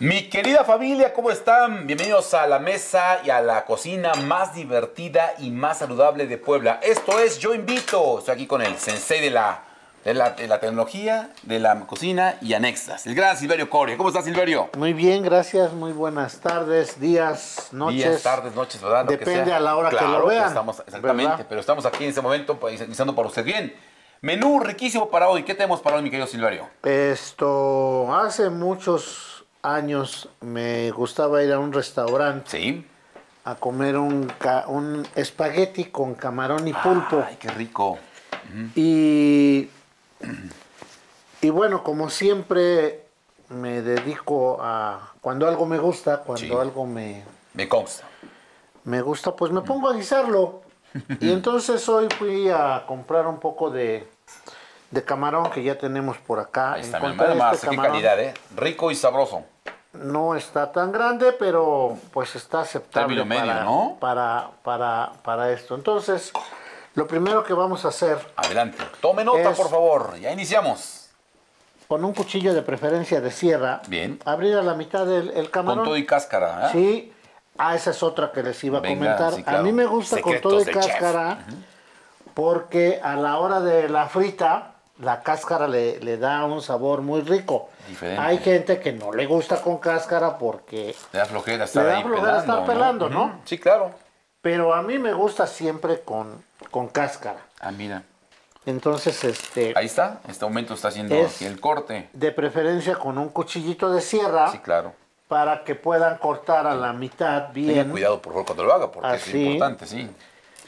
Mi querida familia, ¿cómo están? Bienvenidos a la mesa y a la cocina más divertida y más saludable de Puebla. Esto es Yo Invito. Estoy aquí con el sensei de la, de la, de la tecnología, de la cocina y anexas, el gran Silverio Coria. ¿Cómo estás, Silverio? Muy bien, gracias. Muy buenas tardes, días, noches. Días, tardes, noches, ¿verdad? Lo que Depende sea. a la hora que lo vean. estamos, exactamente, ¿verdad? pero estamos aquí en ese momento pues, iniciando para usted bien. Menú riquísimo para hoy. ¿Qué tenemos para hoy, mi querido Silverio? Esto, hace muchos años me gustaba ir a un restaurante Sí. a comer un, un espagueti con camarón y pulpo. Ay, qué rico. Y, y bueno, como siempre me dedico a, cuando algo me gusta, cuando Sí. algo me, Me consta. me gusta, pues me pongo a guisarlo. Y entonces hoy fui a comprar un poco de, de camarón que ya tenemos por acá. Ahí está, mi Encontré más. este Qué calidad, ¿eh? Rico y sabroso. No está tan grande, pero pues está aceptable Término medio, para, ¿no? para, para, para esto. Entonces, lo primero que vamos a hacer, Adelante. Tome nota, Es- por favor. Ya iniciamos. con un cuchillo de preferencia de sierra, Bien. abrir a la mitad el, el Con camarón. todo y cáscara. ¿eh? Sí, ah, esa es otra que les iba a Venga, comentar. sí, claro. A mí me gusta Secretos con todo y cáscara, porque a la hora de la frita, la cáscara le, le da un sabor muy rico. Diferente. Hay gente que no le gusta con cáscara porque... Le da flojera estar Le da ahí flojera pelando. estar pelando, ¿no? Sí, claro. Pero a mí me gusta siempre con, con cáscara. Ah, mira. Entonces, este, Ahí está. Este momento está haciendo Es- aquí el corte. de preferencia con un cuchillito de sierra Sí, claro. para que puedan cortar a la mitad Tenga bien. cuidado, por favor, cuando lo haga, porque es importante, sí.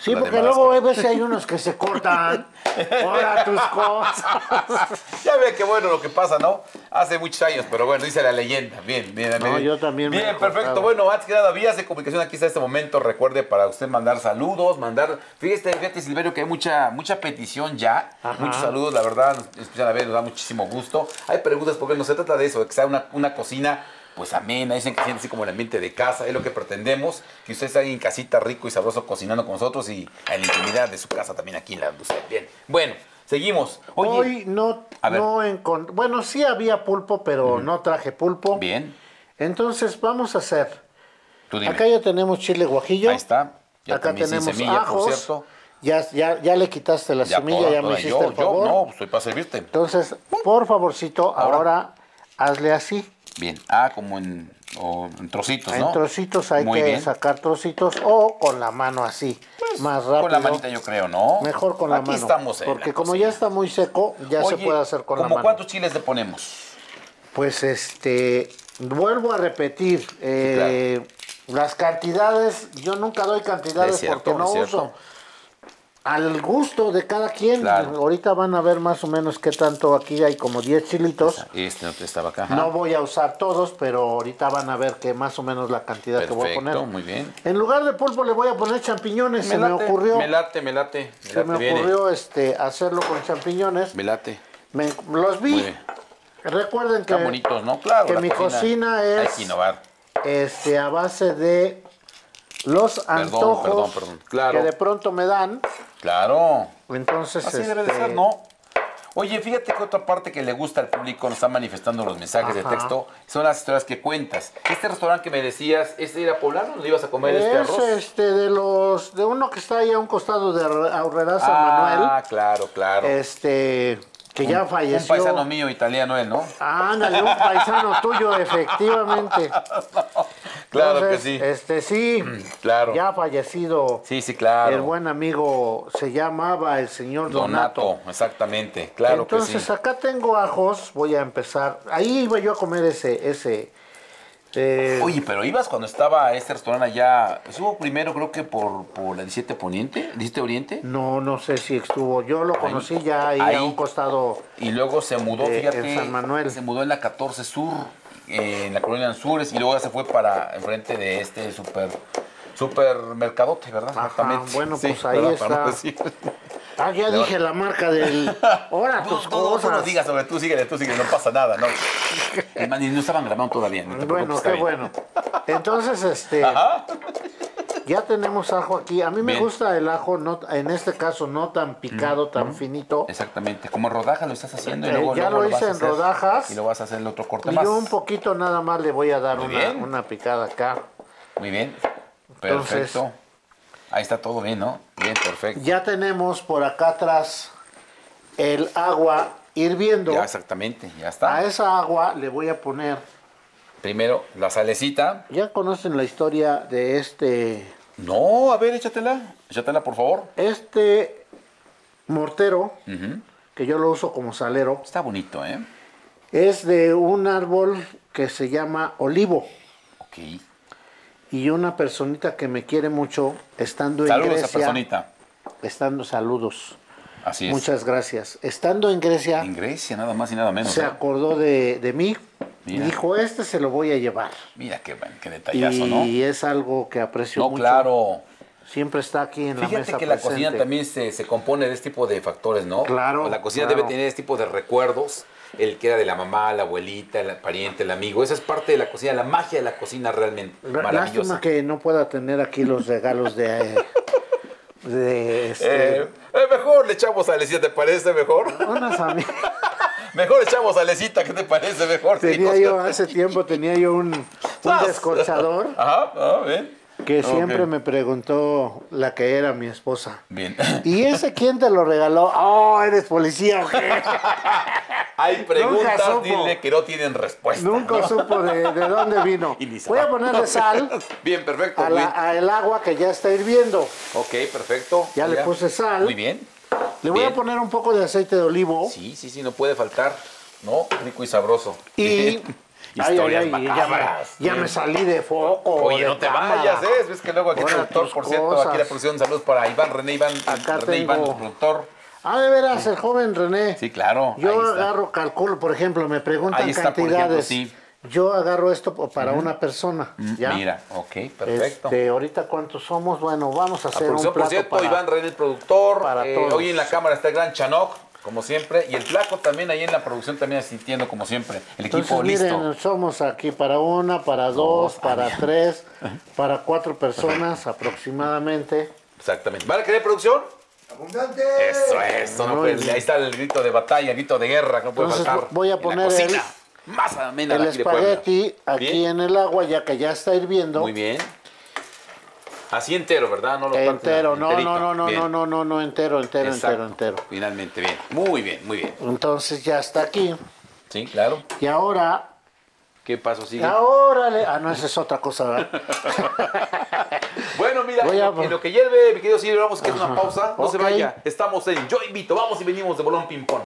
Sí, porque luego que- a veces hay unos que se cortan. Ahora tus cosas. Ya ve qué bueno lo que pasa, ¿no? Hace muchos años, pero bueno, dice la leyenda. Bien, bien. No, bien. yo también me Bien, he perfecto. Bueno, antes que nada, vías de comunicación aquí está este momento. Recuerde para usted mandar saludos, mandar. Fíjate, fíjate, Silverio, que hay mucha, mucha petición ya. Ajá. Muchos saludos, la verdad, nos a ver, nos da muchísimo gusto. Hay preguntas porque no se trata de eso, de que sea una, una cocina. Pues amena, dicen que siente así como el ambiente de casa, es lo que pretendemos, que usted esté ahí en casita rico y sabroso cocinando con nosotros y en la intimidad de su casa también aquí en la usted. Bien, bueno, seguimos. Oye, Hoy no, no encontré. Bueno, sí había pulpo, pero no traje pulpo. bien, Entonces vamos a hacer. tú dime. Acá ya tenemos chile guajillo. Ahí está. Ya Acá tenemos semilla, ajos. por cierto. Ya, ya, ya le quitaste la Ya semilla, toda, ya toda. me hiciste yo, el favor. Yo no, pues, estoy para servirte. Entonces, por favorcito, Ahora. ahora, hazle así. Bien. Ah, como en, o en trocitos, ¿no? En trocitos hay Muy que bien. sacar trocitos o con la mano así, más rápido. Con la manita yo creo, ¿no? Mejor con la Aquí mano. estamos en porque la como cocina. ya está muy seco, ya se puede hacer con la ¿cómo mano. cuántos chiles le ponemos? Pues este, vuelvo a repetir, eh, las cantidades, yo nunca doy cantidades cierto, porque no uso. Al gusto de cada quien. Claro. Ahorita van a ver más o menos qué tanto aquí hay como 10 chilitos. Este no estaba acá. ajá. No voy a usar todos, pero ahorita van a ver que más o menos la cantidad que voy a Perfecto, poner. muy bien. En lugar de pulpo le voy a poner champiñones, se late, me ocurrió. Me late, me late. Me se late, me viene. ocurrió este hacerlo con champiñones. Me late. Me- los vi. Muy bien. Recuerden que, Están bonitos, ¿no? Claro. que la mi cocina Hay es que innovar. este a base de los antojos perdón, perdón. Claro. que de pronto me dan. Claro. Entonces, Así debe de este, ser, ¿no? Oye, fíjate que otra parte que le gusta al público, nos están manifestando los mensajes de texto, son las historias que cuentas. Este restaurante que me decías, ¿este era poblano? ¿Dónde ibas a comer este Es arroz? este de los de uno que está ahí a un costado de Aurrera San Manuel, Ah, claro, claro. este que ya Un falleció. paisano mío italiano él, ¿no? Ándale, un paisano tuyo, efectivamente. Claro Entonces, que sí. Este sí, Claro. ya fallecido. Sí, sí, claro. El buen amigo se llamaba el señor Donato. Donato, exactamente. Claro Entonces que sí. acá tengo ajos, voy a empezar. Ahí iba yo a comer ese, ese. eh, Oye, pero ibas cuando estaba este restaurante allá, estuvo primero creo que por, por la 17 Poniente, 17 Oriente, no, no sé si estuvo. Yo lo conocí ya ahí, ahí. a un costado. y luego se mudó, fíjate, en San Manuel. se mudó en la 14 Sur, eh, en la colonia Anzures, y luego ya se fue para enfrente de este super supermercadote, ¿verdad? Ajá, Exactamente. bueno, Sí, pues ahí ¿verdad? Para no está. decir. Ah, ya dije la marca del. Ahora tus tú cosas. no digas sobre tú, síguele, tú síguele, no pasa nada, ¿no? Ni no estaban grabando todavía. no Bueno, está qué bien. bueno. Entonces, este. Ajá. Ya tenemos ajo aquí. A mí me Bien. gusta el ajo, no, en este caso no tan picado, tan finito. Exactamente. Como rodajas lo estás haciendo y Eh, luego, ya luego lo hice en rodajas. Y lo vas a hacer el otro corte Y más. yo un poquito nada más le voy a dar una, una picada acá. Muy bien. Entonces- Perfecto. Ahí está todo bien, ¿no? Bien, perfecto. Ya tenemos por acá atrás el agua hirviendo. Ya, exactamente. Ya está. A esa agua le voy a poner. Primero la salecita. Ya conocen la historia de este. No, a ver, échatela. Échatela, por favor. Este mortero, que yo lo uso como salero, Está bonito, ¿eh? es de un árbol que se llama olivo. Ok. Y una personita que me quiere mucho, estando en Saludos a Grecia. personita. Estando, saludos. Así es. Muchas gracias. Estando en Grecia, En Grecia, nada más y nada menos. se ¿eh? acordó de, de mí y Mira. dijo, este se lo voy a llevar. Mira qué, qué detallazo, y ¿no? es algo que aprecio No, mucho. claro. Siempre está aquí en la Fíjate mesa que la cocina también se, se compone de este tipo de factores, ¿no? Claro, La cocina claro. debe tener este tipo de recuerdos. El que era de la mamá, la abuelita, el pariente, el amigo. Esa es parte de la cocina, la magia de la cocina realmente. Maravillosa. Lástima que no pueda tener aquí los regalos de... eh, de este, Eh, eh, mejor le echamos salecita, ¿te parece mejor? unas ami- Mejor echamos salecita, ¿qué te parece mejor? Tenía tío? yo, hace tiempo tenía yo un, un ¡Zas! descorchador Ajá, ah, bien. que siempre me preguntó la que era mi esposa. Bien. ¿Y ese quién te lo regaló? Oh, eres policía o qué? Hay preguntas, supo. dile que no tienen respuesta. Nunca ¿no? supo de, de dónde vino. Y ni Voy a ponerle sal Bien, perfecto. a la- bien. a el agua que ya está hirviendo. Ok, perfecto. Ya le puse sal. Muy bien. Le voy Bien. a poner un poco de aceite de olivo. Sí, sí, sí, no puede faltar. ¿No? Rico y sabroso. Y. Bien. Ay, Historias ay, ay, ya, me, ya me salí de foco. Oye, de no te cámara. vayas, ¿eh? Ves que luego aquí el productor, por cierto, cosas. aquí la producción, saludos para Iván, René, Iván, Acá René, Iván, nuestro productor. Ah, de veras, el joven René. Sí, claro. Yo agarro, calculo, por ejemplo, me preguntan Ahí está, por cantidades. ejemplo, sí. Yo agarro esto para una persona. ¿ya? Mira, ok, perfecto. Este, ahorita cuántos somos, bueno, vamos a La hacer un producción, por plato cierto, para... Iván René, el productor. para Eh, todos. hoy en la cámara está el gran Chanoc, como siempre. Y el flaco también ahí en la producción, también asistiendo, como siempre. El Entonces, equipo listo. miren, somos aquí para una, para dos, Dos, para ah, mira. tres, para cuatro personas aproximadamente. Exactamente. ¿Van a querer producción? ¡Abundante! Eso, eso. No, pues, ahí está el grito de batalla, el grito de guerra, que no puede Entonces, faltar. voy a En la poner cocina más amena El de aquí de Puebla. espagueti aquí Bien. en el agua, ya que ya está hirviendo. Muy bien. Así entero, ¿verdad? No lo Entero, no, enterito. no, no, no, Bien. no, no, no, no, entero, entero, Exacto. entero, entero. Finalmente, bien. Muy bien, muy bien. Entonces ya está aquí. Sí, claro. Y ahora, ¿Qué paso sigue? ahora le... Ah, no, esa es otra cosa, ¿verdad? Bueno, mira, Voy a- en lo que hierve, mi querido Silvio, vamos a hacer una pausa. No se Ok. vaya. Estamos en Yo Invito. Vamos y venimos de Bolón Ping Pong.